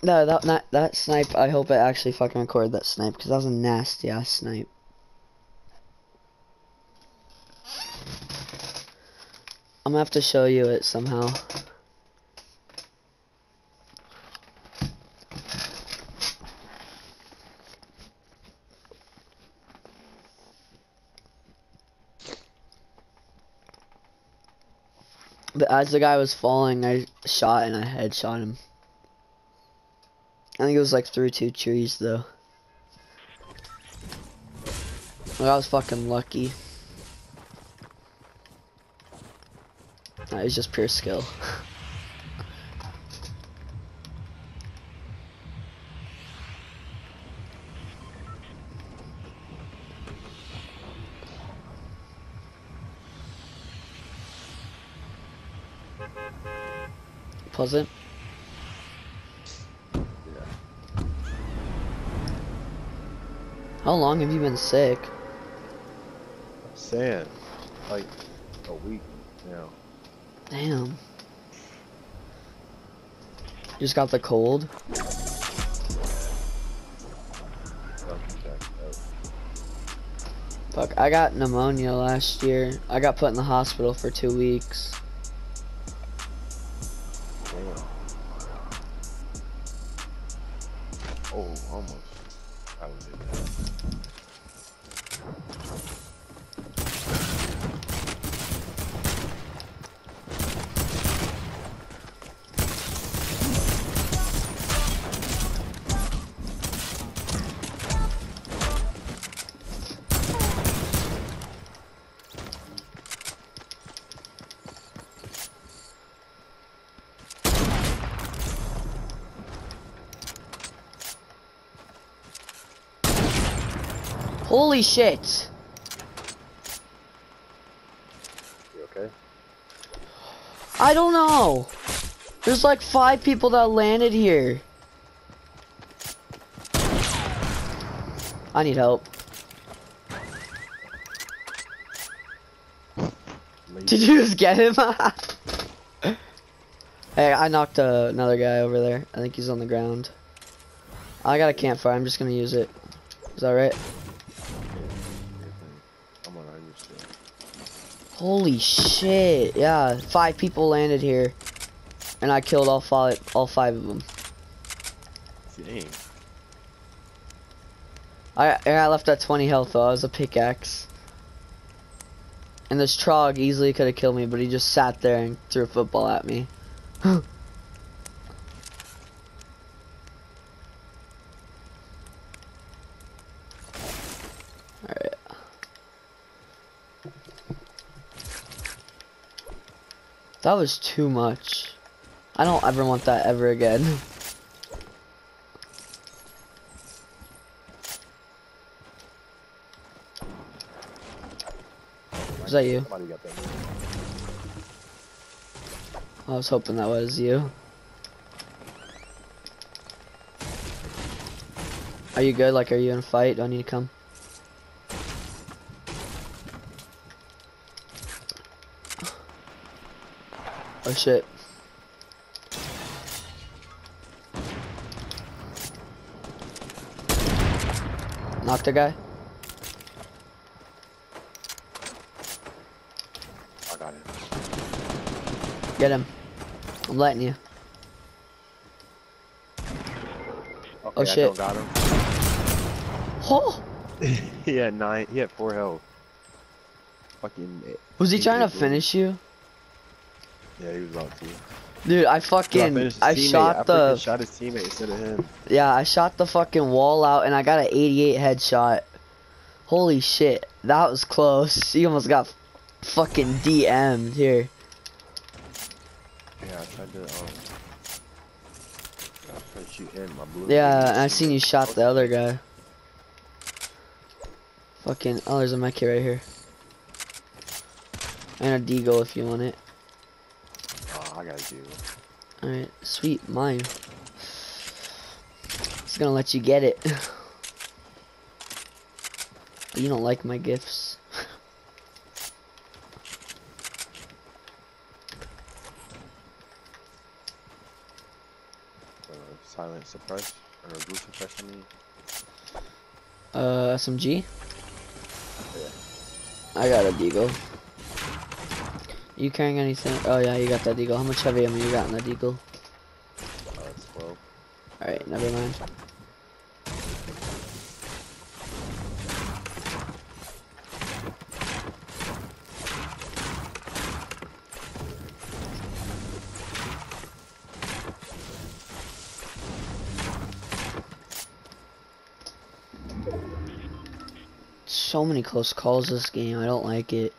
No, that that, that snipe. I hope it actually fucking recorded that snipe because that was a nasty ass snipe. I'm gonna have to show you it somehow. But as the guy was falling, I shot and I headshot him. I think it was like through two trees though. Well, I was fucking lucky. That was just pure skill. Pleasant. Yeah. How long have you been sick? I'm saying, like a week now. Damn. You just got the cold. Something checked out. Fuck, I got pneumonia last year. I got put in the hospital for two weeks. Holy shit! You okay? I don't know. There's like five people that landed here. I need help. Leave. Did you just get him? hey, I knocked uh, another guy over there. I think he's on the ground. I got a campfire. I'm just gonna use it. Is that right? I'm on you still. Holy shit! Yeah, five people landed here, and I killed all five, all five of them. Dang. I I left at 20 health though. I was a pickaxe. And this trog easily could have killed me, but he just sat there and threw a football at me. That was too much. I don't ever want that ever again. Was that you? Somebody got that. I was hoping that was you. Are you good? Like, are you in a fight? Do I need to come? Oh shit. Knocked a guy? I got it. Get him. I'm letting you. Okay, Oh, shit. don't got him. Oh! he had nine. He had four health. Fucking. Was he He trying to finish you? Yeah, he was about to. Dude, I fucking, finished I, his shot the, freaking shot his teammate instead of him. yeah, I shot the fucking wall out and I got an 88 headshot. Holy shit, that was close. He almost got fucking DM'd here. Yeah, I tried to. Um. I tried to shoot him. My blue. Yeah, and I seen you shot the other guy. Fucking, oh, there's a mech right here. And a deagle if you want it. I got you. Alright, sweet, mine. Just gonna let you get it. You don't like my gifts. Uh, silent suppress or blue suppress I mean. Uh, SMG. Yeah. I got a deagle. You carrying anything? Oh yeah, you got that eagle. How much heavy ammo you got in that eagle? Uh, 12. Alright, never mind. So many close calls this game. I don't like it.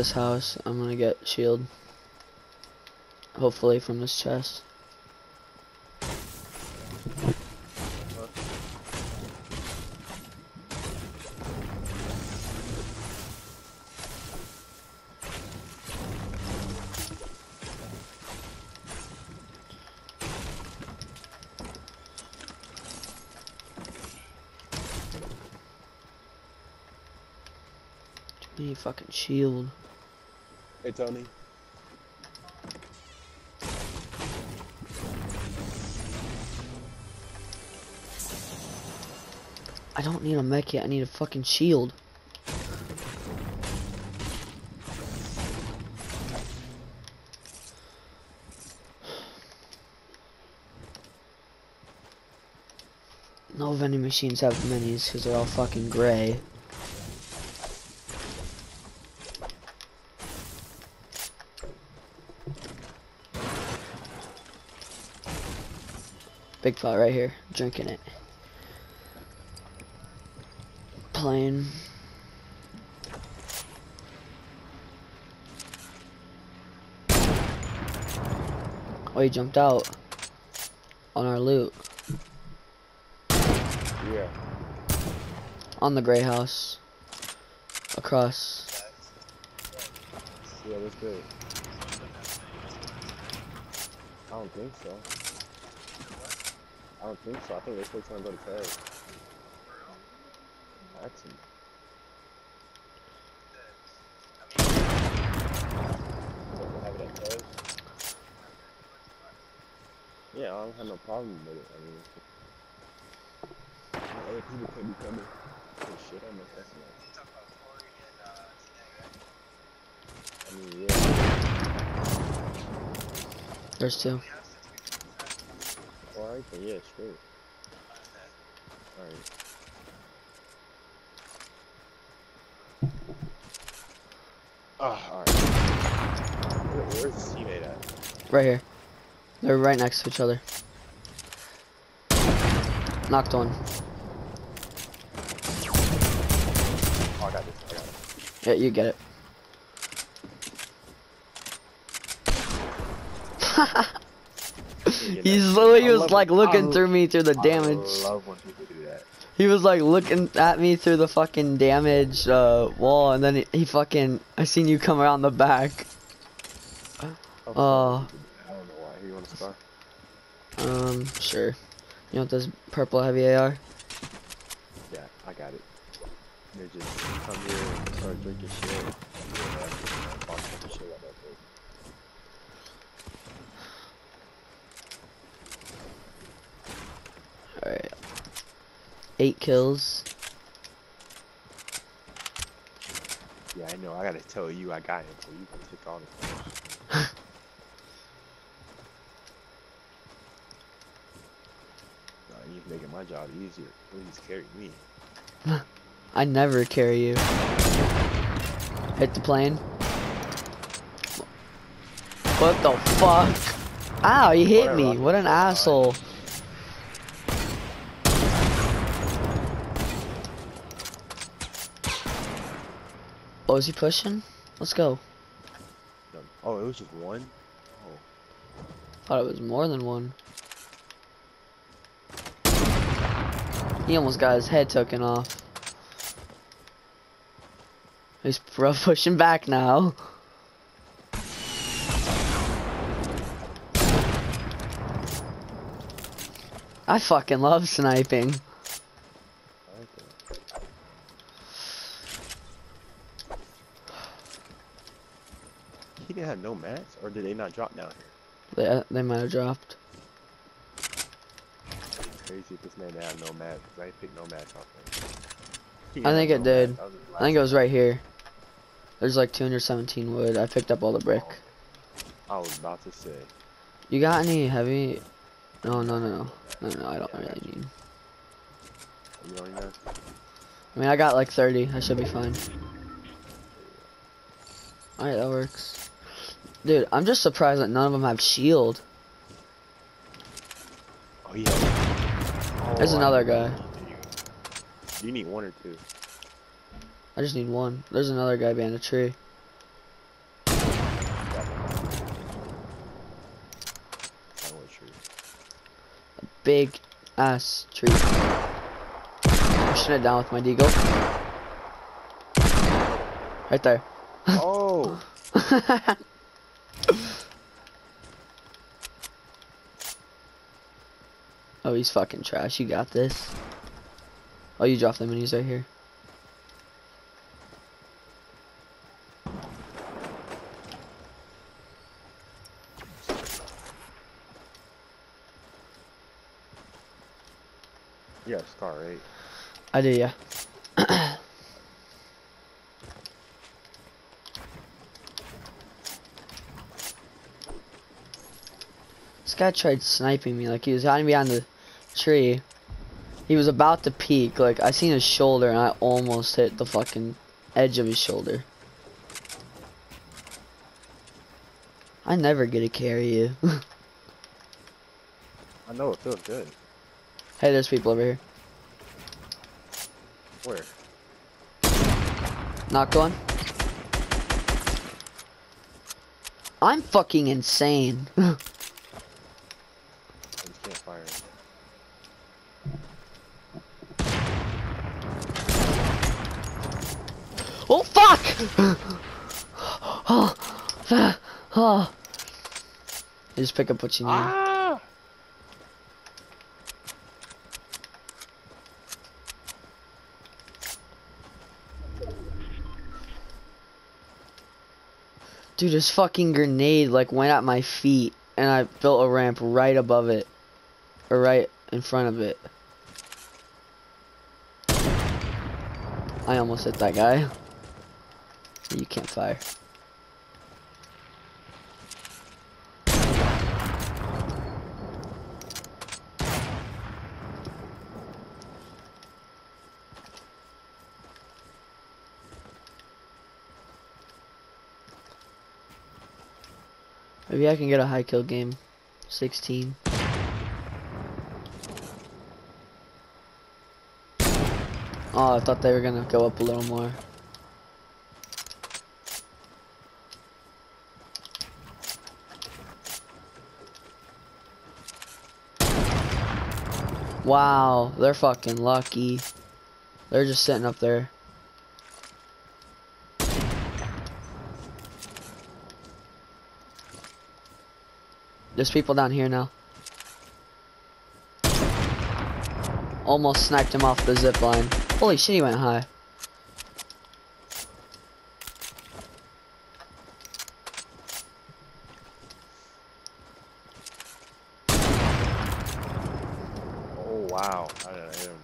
This house. I'm gonna get shield. Hopefully from this chest. Fucking shield. Hey Tony. I don't need a mech yet. I need a fucking shield. No vending machines have minis because they're all fucking gray. Big pot right here, drinking it. Playing. Oh, he jumped out on our loot Yeah. on the gray house across. Yeah, that's good. I don't think so. I don't think so. I think they're still trying to go to tag. Action. Yeah, I don't have no problem with it. I mean, other people could be coming. Oh shit, I must that's nice. I mean, yeah. There's two. Alright, then yeah, straight. Alright. Ah, alright. Where, where's the teammate at? Right here. They're right next to each other. Knocked one. Oh, I got this, I got it. Yeah, you get it. He's literally I was like looking I through me through the I damage. love when people do that. He was like looking at me through the fucking damage uh, wall, and then he, he fucking. I seen you come around the back. Oh. fun people do that. I don't know why. Here, you want to start? Um, sure. You want this purple heavy AR? Yeah, I got it. They just come here and start drinking shit. Yeah, talk fucking shit like that, bro. Alright. Eight kills. Yeah, I know. I gotta tell you, I got him, so you can take all the. Nah, you're making my job easier. Please carry me. I never carry you. Hit the plane. What the fuck? Ow, you hit me. What an asshole. Oh, is he pushing? Let's go. Oh, it was just one? Oh. Thought it was more than one. He almost got his head taken off. He's pro pushing back now. I fucking love sniping. I like that. He didn't have no mats, or did they not drop down here? They, they might have dropped. Crazy if this man didn't have no mats, I picked no mats off. I think it no did. mats, that was his I think it was right here. There's like 217 wood. I picked up all the brick. I was about to say. You got any heavy? No, no, no, no. No, no, I don't Yeah, really need. You what I mean, I got like 30. I should be fine. Alright, that works. Dude, I'm just surprised that none of them have shield. Oh yeah. Oh, There's Oh, I another guy. You need one or two. I just need one. There's another guy behind a tree. Tree. Big ass tree. Pushing it down with my deagle. Right there. Oh! oh, he's fucking trash. You got this. Oh, you dropped the he's right here. Yeah, star eight. I do, yeah. Guy tried sniping me, like he was hiding behind the tree. He was about to peek, like I seen his shoulder and I almost hit the fucking edge of his shoulder. I never get to carry you. I know it feels good. hey, there's people over here. Where? Knocked one. I'm fucking insane. I just can't fire. oh fuck! oh, ah, oh. You just pick up what you need. Ah! Dude, this fucking grenade like went at my feet and I built a ramp right above it. Or right in front of it. I almost hit that guy. You can't fire. Maybe I can get a high kill game. 16. Oh, I thought they were gonna go up a little more. Wow, they're fucking lucky. They're just sitting up there. There's people down here now. Almost sniped him off the zip line. Holy shit, he went high. Oh wow. I didn't hit him.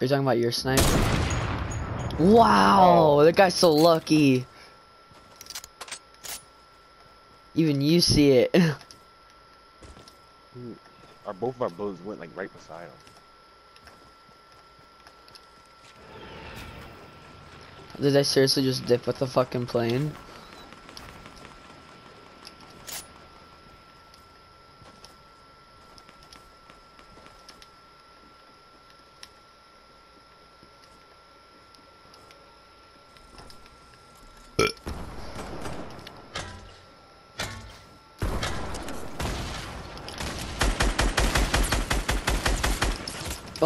Are you talking about your snipe? Wow, Oh. that guy's so lucky. Even you see it. Our both of our bullets went like right beside him. Did I seriously just dip with the fucking plane?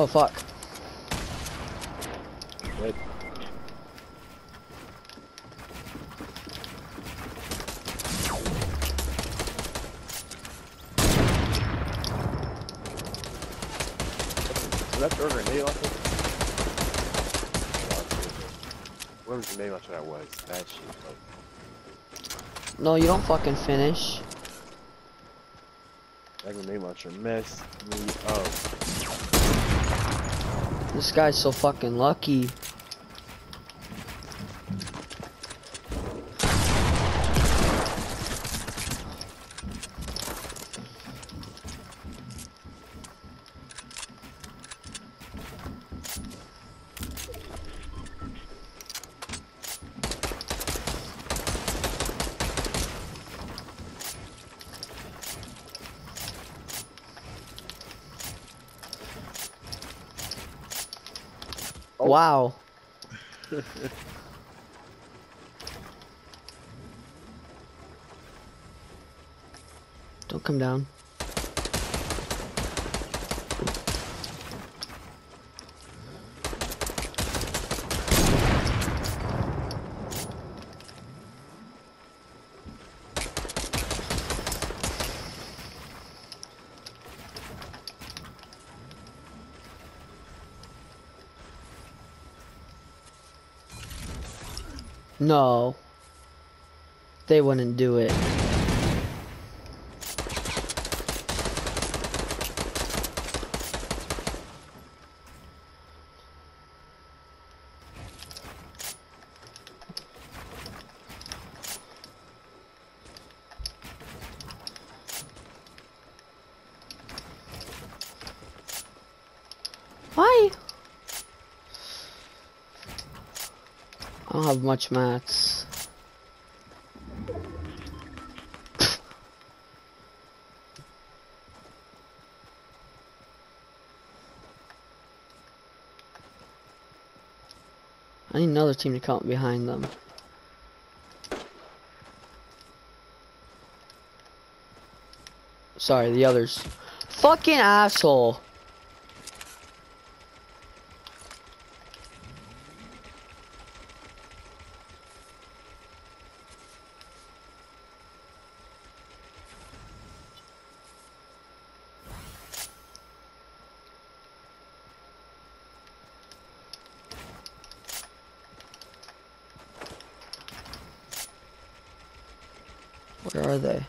Oh fuck. Dead. Did I throw a grenade off it? Whatever grenade launcher that was, that shit, like, No, you don't fucking finish. that grenade launcher messed me up. This guy's so fucking lucky. Oh. Wow. Don't come down. No. They wouldn't do it. Why? I don't have much. I need another team to come up behind them. Sorry, the others. Fucking asshole. Where are they?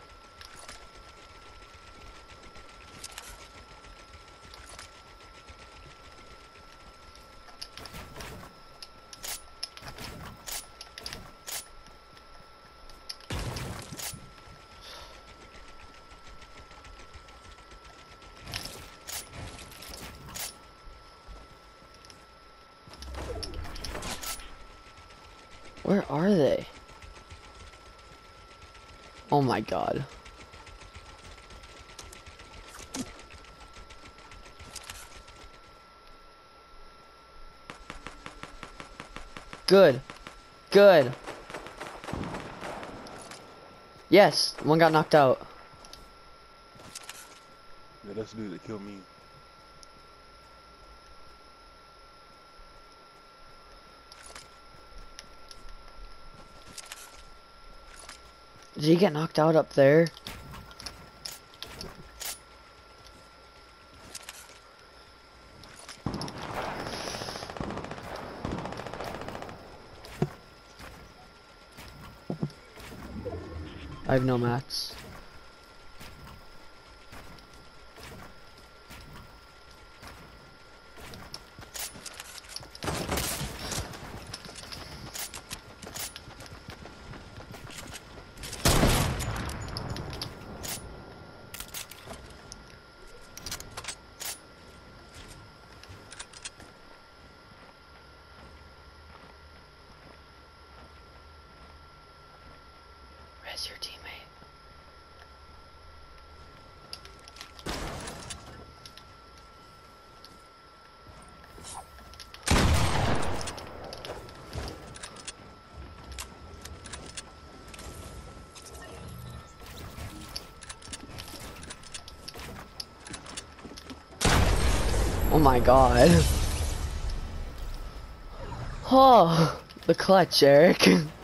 Where are they? Oh my god. Good. Good. Yes, one got knocked out. Yeah, that's dude that killed me. Did he get knocked out up there? I have no mats. Where's your teammate? Oh my god. Oh, the clutch, Eric.